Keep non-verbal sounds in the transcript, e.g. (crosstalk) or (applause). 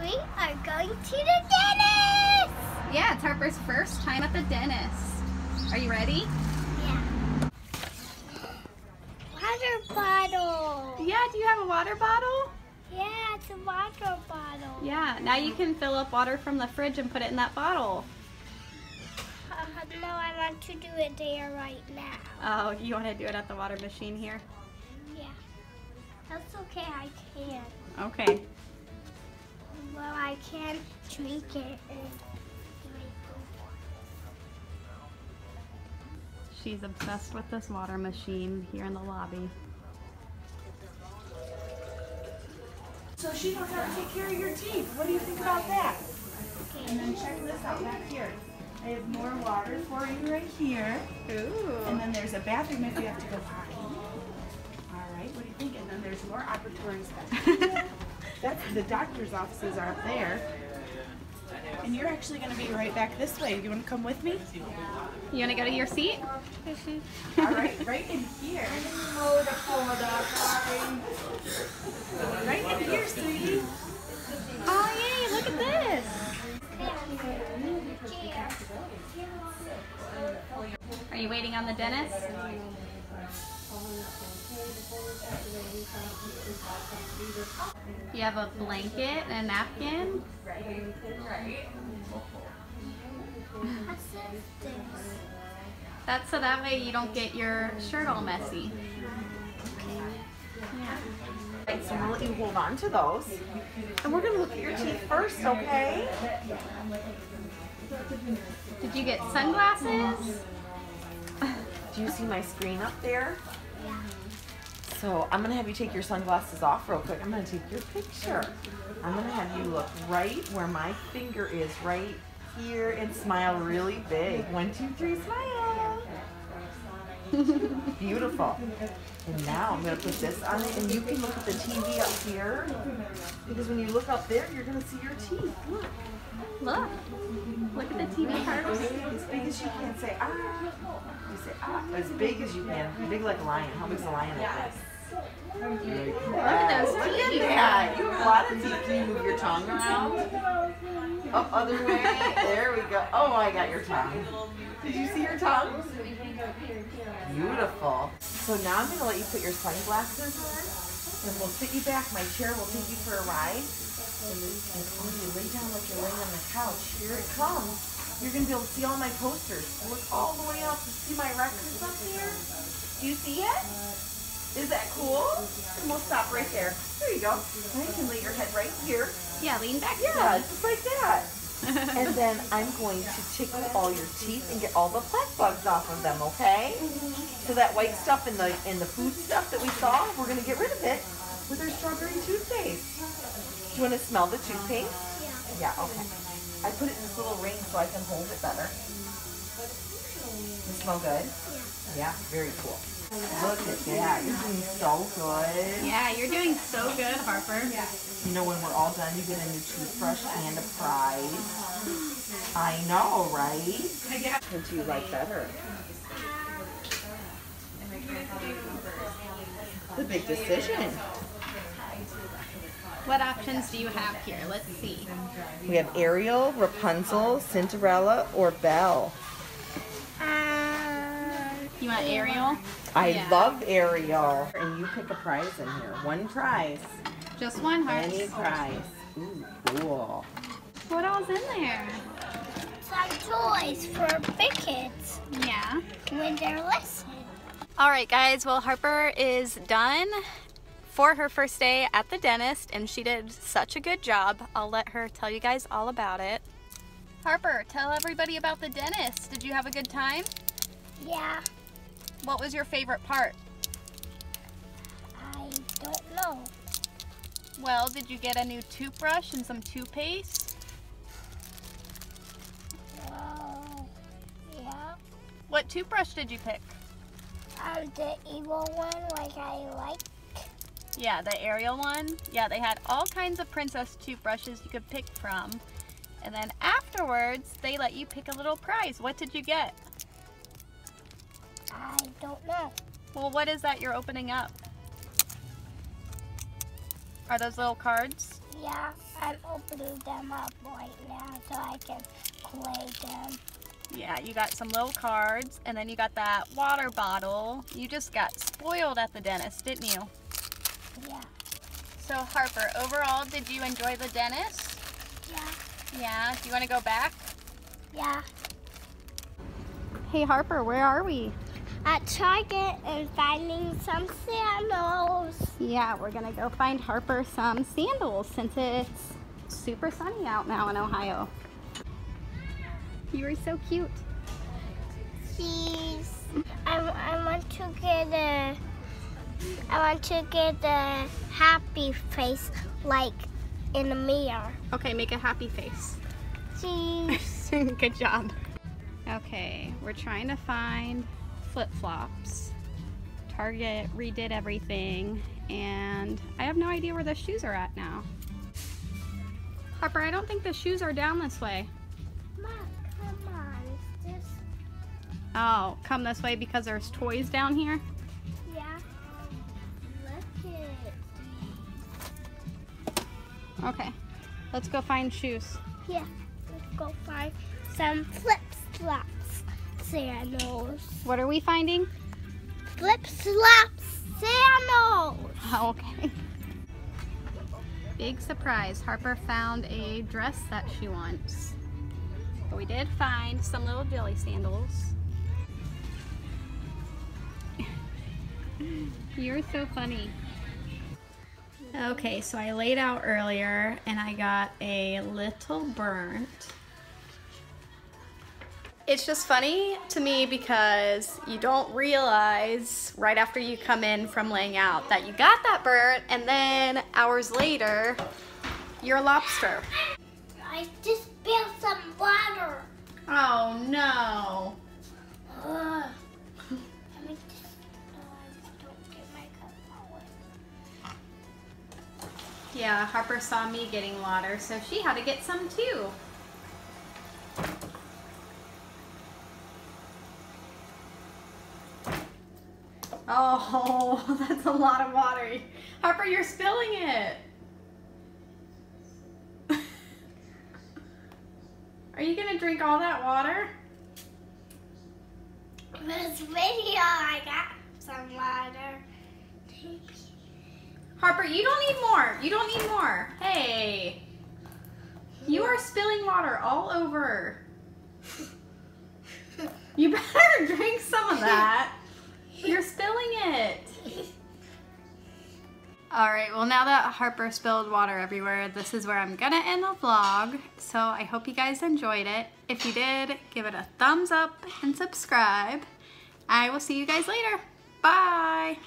we are going to the dentist! Yeah, it's Harper's first time at the dentist. Are you ready? Yeah. Water bottle! Yeah, do you have a water bottle? Yeah, it's a water bottle. Yeah, now you can fill up water from the fridge and put it in that bottle. Uh, no, I want to do it there right now. Oh, you want to do it at the water machine here? Yeah. That's okay, I can. Okay. Well, I can drink it. She's obsessed with this water machine here in the lobby. So she knows how to take care of your teeth. What do you think about that? And then check this out back here. I have more water for you right here. Ooh. And then there's a bathroom if you have to go potty. All right, what do you think? And then there's more operatories (laughs) back here. That's, the doctor's offices are up there. And you're actually going to be right back this way. You want to come with me? You want to go to your seat? All right, right in here. Right in here, sweetie. Oh, yay, look at this. Are you waiting on the dentist? You have a blanket and a napkin? That's so that way you don't get your shirt all messy. Right, so we'll let you hold on to those. And we're gonna look at your teeth first, okay? Did you get sunglasses? Do you see my screen up there? So I'm gonna have you take your sunglasses off real quick. I'm gonna take your picture. I'm gonna have you look right where my finger is, right here, and smile really big. One, two, three, smile. (laughs) Beautiful. And now I'm gonna put this on it, and you can look at the TV up here. Because when you look up there, you're gonna see your teeth. Look. Look. Look at the TV cards. As big as you can. Say ah. You say ah. As big as you can. Big like a lion. How big's a lion like this? Look at those Look at teeth. that. You have a lot of teeth. Can you move your tongue around? Up other way. There we go. Oh, I got your tongue. Did you see your tongue? Beautiful. So now I'm going to let you put your sunglasses on. And we'll sit you back. My chair will take you for a ride. And, and oh, you lay down like you're laying on the couch. Here it comes. You're going to be able to see all my posters. Look all the way up to see my records up here. Do you see it? Is that cool? And we'll stop right there. There you go. Now you can lay your head right here. Yeah, lean back. Yeah, just like that. (laughs) and then I'm going to tickle all your teeth and get all the plaque bugs off of them, okay? So that white stuff in the in the food stuff that we saw, we're gonna get rid of it with our strawberry toothpaste. Do you want to smell the toothpaste? Yeah. Yeah. Okay. I put it in this little ring so I can hold it better. You smell good? Yeah. Very cool. Look at that. You're doing so good. Yeah, you're doing so good, Harper. You know, when we're all done, you get a new toothbrush and a prize. Uh-huh. I know, right? What do you like better? The big decision. What options do you have here? Let's see. We have Ariel, Rapunzel, Cinderella, or Belle. You want Ariel? I Yeah. love Ariel. And you pick a prize in here. One prize. Just one heart. Any prize. Ooh, cool. What all's in there? Some toys for big kids Yeah. when they're listening. All right, guys. Well, Harper is done for her first day at the dentist, and she did such a good job. I'll let her tell you guys all about it. Harper, tell everybody about the dentist. Did you have a good time? Yeah, What was your favorite part? I don't know. Well, did you get a new toothbrush and some toothpaste? Yeah. What toothbrush did you pick? Um, the evil one, like I like. Yeah, the Ariel one. Yeah, they had all kinds of princess toothbrushes you could pick from. And then afterwards, they let you pick a little prize. What did you get? I don't know. Well, what is that you're opening up? Are those little cards? Yeah, I'm opening them up right now so I can play them. Yeah, you got some little cards, and then you got that water bottle. You just got spoiled at the dentist, didn't you? Yeah. So Harper, overall, did you enjoy the dentist? Yeah. Yeah. Do you want to go back? Yeah. Hey Harper, where are we? At Target and finding some sandals. Yeah, we're gonna go find Harper some sandals since it's super sunny out now in Ohio. You are so cute. I, I want to get a I want to get a happy face like in the mirror. Okay, make a happy face. Cheese. (laughs) Good job. Okay, we're trying to find flip-flops. Target redid everything and I have no idea where the shoes are at now. Harper, I don't think the shoes are down this way. Mom, come on. Is this Oh, come this way because there's toys down here? yeah? Look at Okay, let's go find shoes. Yeah. Let's go find some flip flops sandals. What are we finding? Flip flops sandals. (laughs) Oh, okay. Big surprise, Harper found a dress that she wants. But we did find some little jelly sandals. (laughs) You're so funny. Okay, so I laid out earlier and I got a little burnt. It's just funny to me because you don't realize right after you come in from laying out that you got that burnt and then hours later you're a lobster. I just spilled some water. Oh no. Ugh. Just uh, don't get my cup wet. Yeah, Harper saw me getting water, so she had to get some too. Oh, (laughs) that's a lot of water. Harper, you're spilling it. (laughs) Are you gonna drink all that water? This video, I got some water. Harper, you don't need more. You don't need more. Hey. You are spilling water all over. (laughs) You better drink some of that. You're spilling it. All right, well now that Harper spilled water everywhere, this is where I'm gonna end the vlog. So I hope you guys enjoyed it. If you did, give it a thumbs up and subscribe. I will see you guys later. Bye.